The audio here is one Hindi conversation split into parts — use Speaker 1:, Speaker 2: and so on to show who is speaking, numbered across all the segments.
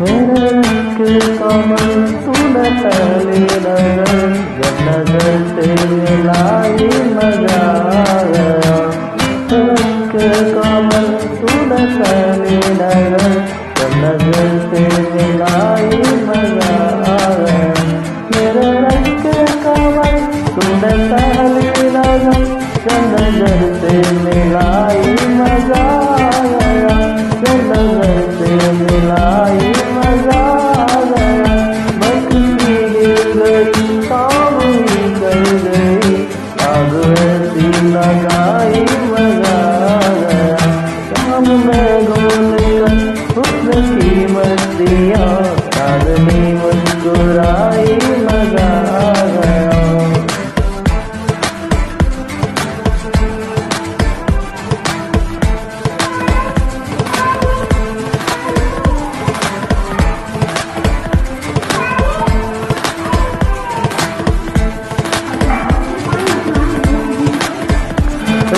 Speaker 1: के कमल तूने पहली मिलाई मज़ा के कमल तूने पहली नज़र जब नज़र से तूने पहली मिलाई मज़ा लगाई मज़ा गया शाम में गोल कर की मस्तियाँ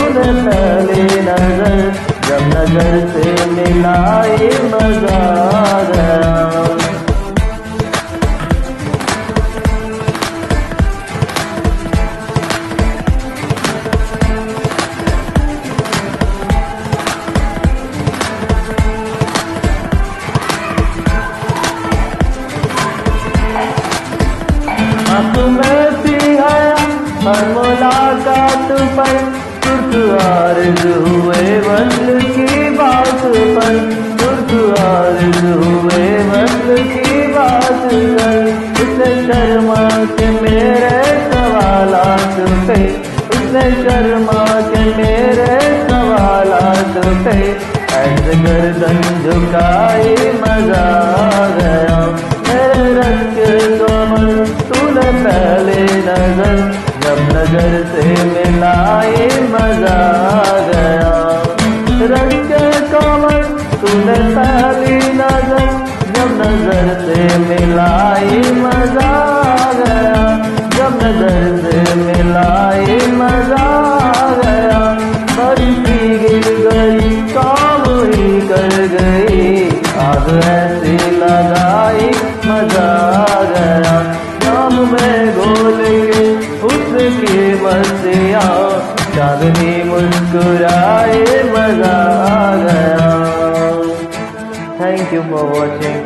Speaker 1: तूने पहली नज़र जब नज़र से मिलाई मज़ा गया में भी है मुलाकात पर। आरज हुए वसल की बात पर तुर्क आरज हुए वसल की बात कर उसने शर्मा के मेरे सवालात पे, उसने शर्मा के मेरे सवालात पे। ऐसे गर्दन झुकाई मज़ा आ गया। मेरे रंग के कमल तूने पहले नज़र, जब नज़र से मिलाई मज़ा गया। जब नज़र से मिलाई मज़ा गया। बरसी गिर गई काम ही कर गई। आग ऐसी लगाई, मज़ा आ गया। शाम में गोल के उसकी मस्तियाँ चांदनी मुस्कुराए, मज़ा गया। Thank you for watching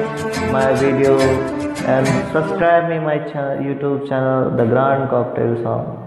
Speaker 1: my video. And subscribe me my cha- YouTube channel The Grand Cocktail Song.